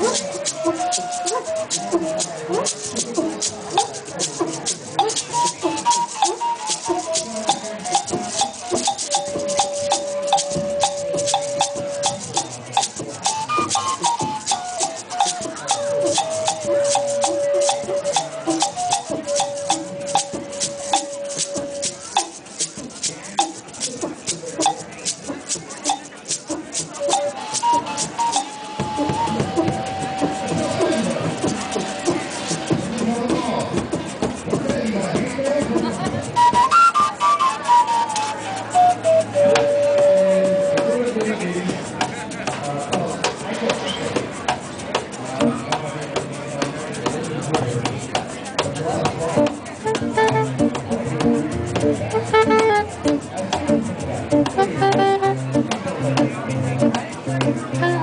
Ну, It's time.